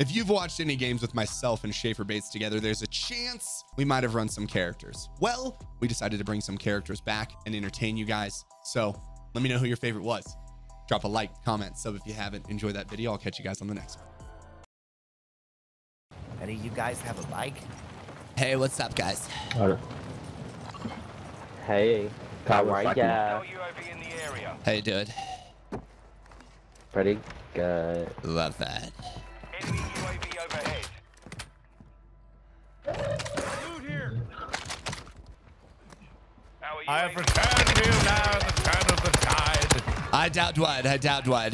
If you've watched any games with myself and Schaefer Bates together, there's a chance we might have run some characters. Well, we decided to bring some characters back and entertain you guys. So let me know who your favorite was. Drop a like, comment, sub if you haven't. Enjoy that video. I'll catch you guys on the next one. Any of you guys have a bike? Hey, what's up, guys? Hey, how are ya? UAV in the area. How you doing? Pretty good. Love that. Enemy UAV overhead. How are you? I have returned to you now the turn of the tide. I doubt one. I downed one.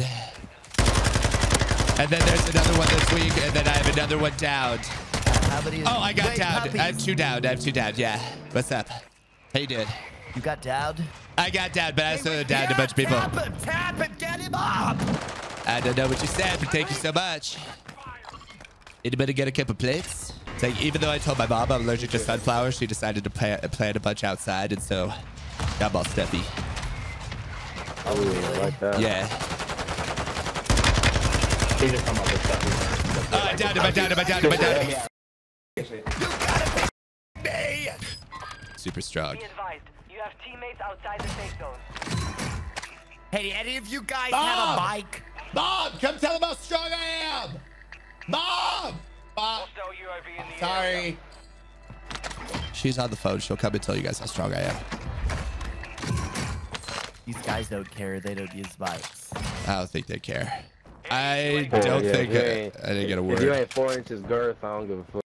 And then there's another one this week, and then I have another one downed. How many? Oh, I got Wait, downed. I have two downed. I have two downed. Yeah. What's up? How you doing? You got downed? I got downed, but I also downed a bunch of people. Tap him! Tap him! Get him up! I don't know what you said, but thank you so much. Anybody get a couple plates? It's like, even though I told my mom I'm allergic to sunflowers, she decided to pla- plant a bunch outside, and so got all stuffy. Oh, like that. Yeah. He just come up with stuff. Ah, I downed him, I downed him, I downed him, I downed him. Me! Super strong. Be advised, you have teammates outside the safe zone. Hey, any of you guys Mom! have a bike? Bob, come tell them how Sorry. She's on the phone. She'll come and tell you guys how strong I am. These guys don't care. They don't use bikes. I don't think they care. I Oh, don't yeah, think I, I didn't get a If you ain't four inches girth, I don't give a fuck.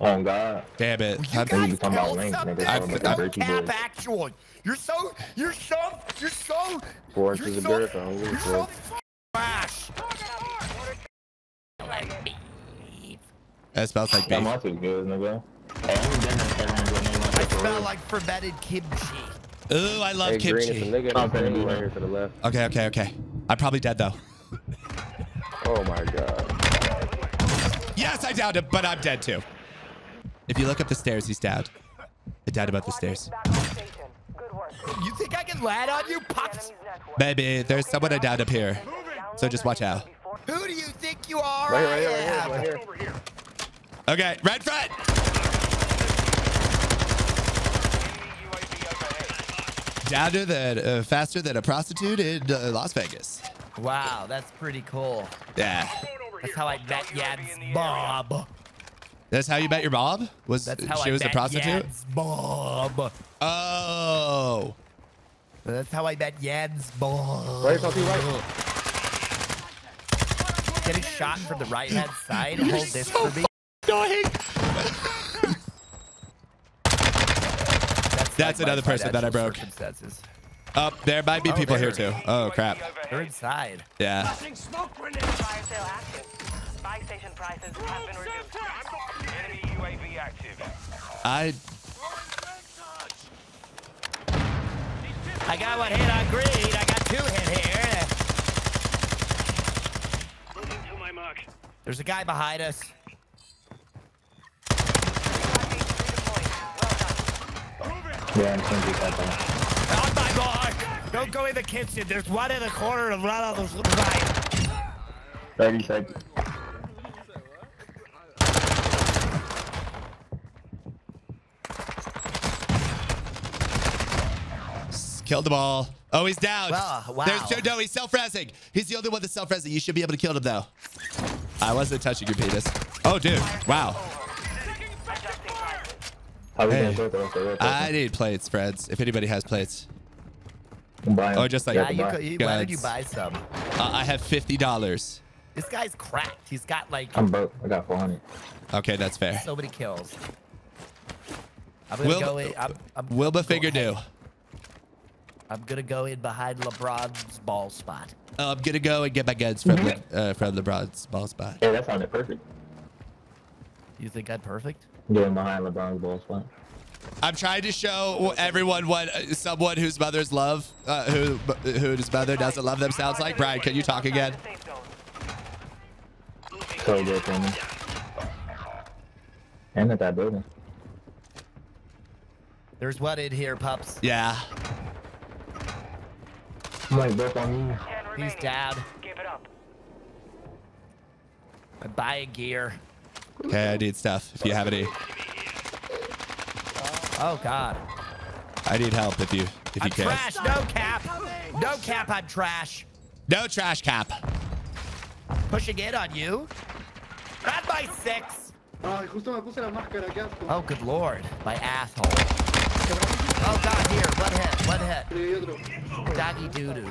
Oh God. Damn it. You I'm- Then you guys talking about killed length, some nigga, talking people. about Berkey Cap actual. You're so, you're so, you're so, Four you're inches of so, girth, I don't give a you're so fuck. trash. That smells like That beef. must be good, nigga. Hey, I'm dinner serving with name like I smell like fermented kimchi. Ooh, I love Hey, Green, kimchi. nigga I'm the finna thing right here to the left. Okay, okay, okay. I'm probably dead though. Oh my god. Yes, I downed him, but I'm dead too. If you look up the stairs, he's down. I downed him up the stairs. Back on station. Good work. You think I can land on you, pups? Enemy's network. Baby, there's someone I downed up here. So just watch out. Who do you think you are? Right here, I right right here, right here. Okay, red front. Enemy UAV overhead. Downer than uh, faster than a prostitute in uh, Las Vegas. Wow, that's pretty cool. Yeah. That's how I met Yad's Bob. That's how you met your mom? Was That's how she I was a prostitute? Yad's Bob. Oh. That's how I met Yad's Bob. Right, top, right. Getting shot from the right hand side. Hold this so for me. Annoying. That's, That's my another person that I broke. Circumstances. Oh, there might be Oh, people here too. Oh crap. They're inside. Yeah. Fire sale active. Buy station prices have been reduced. Enemy UAV active. I I got one hit on green. I got two hit here. Moving to my mark. There's a guy behind us. Yeah, I'm thinking about that. On my mark. Don't go in the kitchen. There's one in the corner and one on the right. 30 seconds. killed them all. Oh, he's down. Wow, wow. There's no, he's self-resing. He's the only one that's self-resing. You should be able to kill him though. I wasn't touching your penis. Oh, dude. Wow. How we Hey. gonna do it? though? Real quick. I need plates, friends. If anybody has plates. I'm. Oh, just like- Yeah, you, could- you, why don't you buy some? Uh, I have fifty dollars. This guy's cracked. He's got like I'm broke. I got 400. Okay, that's fair. so many kills. I'm gonna Wilma- go in. I'm, I'm, Wilma go finger ahead. do. I'm gonna go in behind LeBron's ball spot. I'm gonna go and get my guns from Le- uh, from LeBron's ball spot. Hey, that sounded perfect. You think I'm perfect? Getting behind LeBron's ball spot. I'm trying to show everyone what uh, someone whose mother's love, uh, who whose mother doesn't love them sounds like. Brian, can you talk again? So good for me. And at that building. There's one in here, pups. Yeah. I'm like broke on me. He's dad. Give it up. I'm buy a gear. Okay, I need stuff if you have any. Oh God. I need help if you if you I'm can. trash. No cap. No cap. I'm trash. No trash cap. Pushing in on you. Not by six. Ay, justo me puse la máscara, qué asco. Oh, good lord. My asshole. Oh God. Here. One hit. One hit. Doggy doo doo.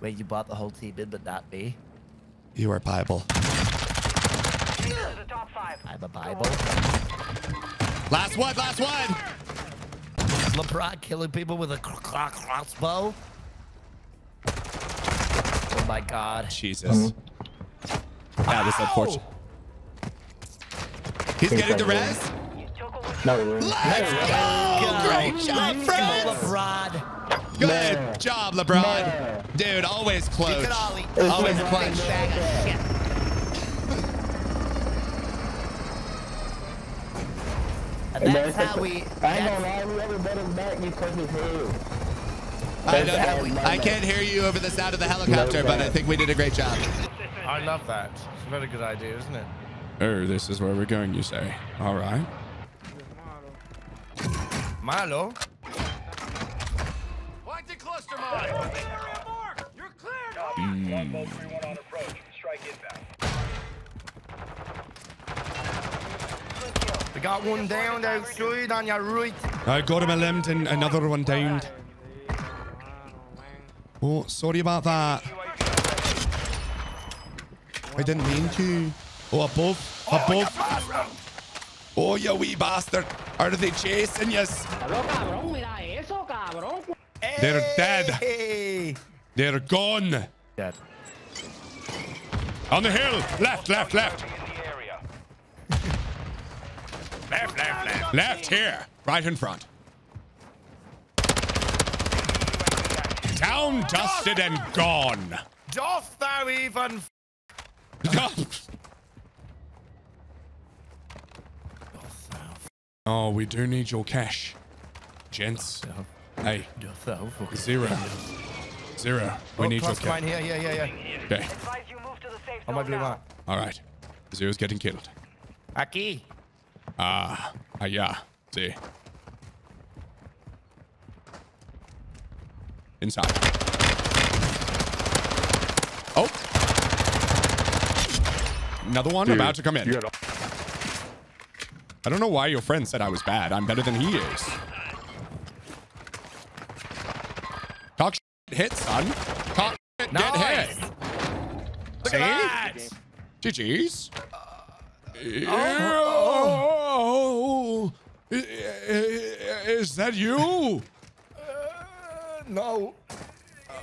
Wait, you bought the whole team in, but not me. You are Bible. This is the top five. I'm a Bible. Last one. Last one. LeBron killing people with a cr- cr- crossbow. Oh my God. Jesus. That was unfortunate. He's getting the res. Choco was No. Let's go! Great job, Go, friends. LeBron. Good Man. job, LeBron. Man. Dude, always close. Always Big clutch. bag of shit. And Man, that's how we. I ain't gonna That's, lie, whoever bet his back, you touch his head. I, That's how we- I can't hear you over the sound of the helicopter, but I think we did a great job. I love that. It's a very good idea, isn't it? Oh, this is where we're going, you say? All right. Milo. Planting cluster mine. You're cleared. We got one down outside on your right. I got him a limbed and another one downed. Oh, sorry about that. I didn't mean to. Oh, above. Oh, above. Oh, you wee bastard. Are they chasing you? They're dead. Hey. They're gone. Dead. On the hill. Left, left, left. In the area. Left, left, left. Left here. Right in front. Down, dusted, and gone. Doth thou even oh, we do need your cash. Gents. Hey, zero. Zero. We need your Plus mine cash. here, yeah, yeah, yeah. Okay. advise you move to the safe On my blue now. mark. All right. Zero's getting killed. Aquí. Ah, ah, yeah. See. Inside. Oh. Another one about to come in. I don't know why your friend said I was bad. I'm better than he is. Talk shit, hit, son. Talk shit, get hit. Look See? at that. GG's. Oh, is that you? Uh, no.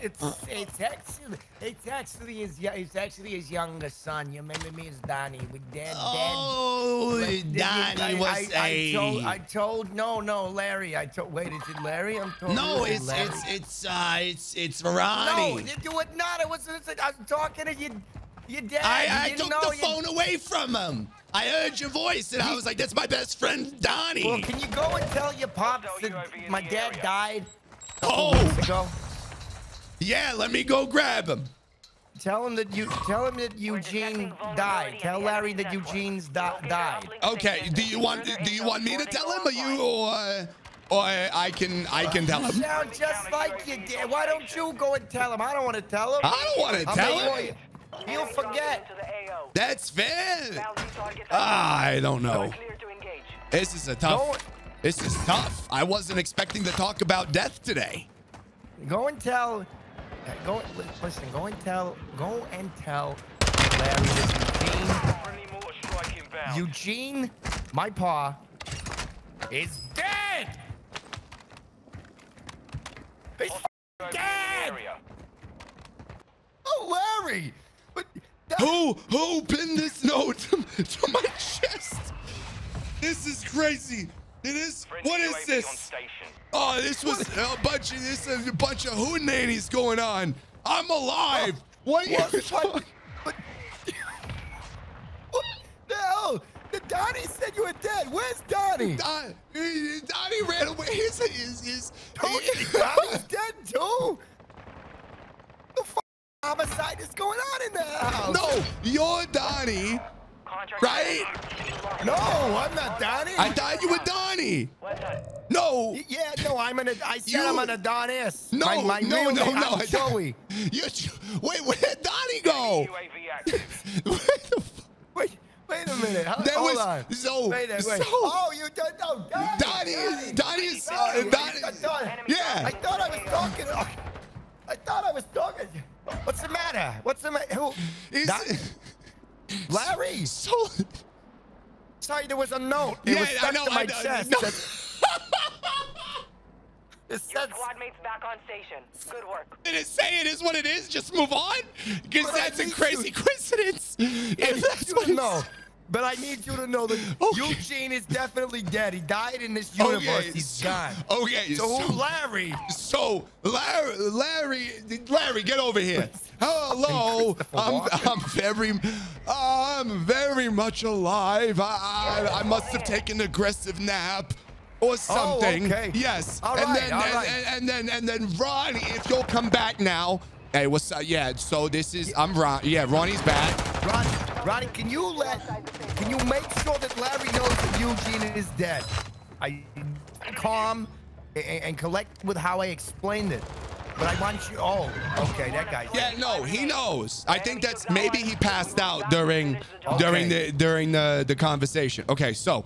It's it's actually it's actually his it's actually his younger son. You remember me as Donnie with dad. Oh, dad. Donnie was I, I, I told I a. told no no Larry. I told wait is it Larry? I'm told No, it's Larry? it's it's uh it's it's no. Ronnie. You do it not. I was I was talking to you. Your dad. I, you I took know the you- phone away from him. I heard your voice and I was like, that's my best friend, Donnie. Well, can you go and tell your pops that my dad area. died oh, weeks ago? yeah, let me go grab him. Tell him that you tell him that Eugene died. Tell Larry that Eugene's di- died. Okay, do you want do you want me to tell him or you or or I can I can tell You him? sound just like your dad. Why don't you go and tell him? I don't want to tell him. I don't want to tell make him. Sure you- He'll forget. To the AO. That's fair. Ah, I don't know. clear to engage. This is a tough. This is tough. I wasn't expecting to talk about death today. Go and tell. uh, Go listen. Go and tell. Go and tell Larry that Friendly mortar strike inbound. Eugene, Eugene, my paw, is dead. He's f- UAV in dead. Oh, Larry. But that- Who who pinned this note to my chest? This is crazy. It is. Friendly What is UAV on this? station. Oh, this was a bunch of this is a bunch of hoonannies going on. I'm alive. What are you What? talking? What? What? What the hell? The Donnie said you were dead. Where's Donnie? Don, uh, Donnie ran away. He's, he's, he's, Told you Donnie's dead too. The is going on in the house. No, you're Donnie, right? No, I'm not Donnie. I thought you were Donnie. No, yeah, no, I'm an. I said You- I'm an Adonis. no, my, my no, real no, name, no. I'm Joey. You, wait, where did Donnie go? UAV active. Where the f- Wait, wait a minute. Ho- There Hold was- on. so- wait, wait. so- oh, you don't know Donnie. Donnie is Donnie is uh, Donnie. Donnie. Yeah. I thought I was talking. I thought I was talking. What's the matter? What's the matter? Who? Is- Don- Larry. So Sorry, there was a note. It yeah, was I know. to my I know. chest. No. It Your says- squad mates back on station. Good work. Did it say it is what it is? Just move on? Because that's a crazy you- coincidence. If that's you what to it know. But I need you to know that Okay. Eugene is definitely dead. He died in this oh, Okay, universe. He's oh, so- gone. Okay, So, so- Larry? So, Larry, Larry, Larry, get over here. Hello, I'm, I'm very, I'm very much alive. I, I, I must have taken an aggressive nap or oh, something. Oh, okay. Yes. All and right, then, and, right. and, and then, and then, Ronnie, if you'll come back now. Hey, what's up? Yeah. So this is, I'm Ron. Yeah, Ronnie's back. Ronnie, Ronnie, can you let, can you make sure that Larry knows that Eugene is dead? I calm and, and collect with how I explained it. But I want you. Oh, okay, that guy. Yeah, no, he knows. I think that's maybe he passed out during during the during the the conversation. Okay, so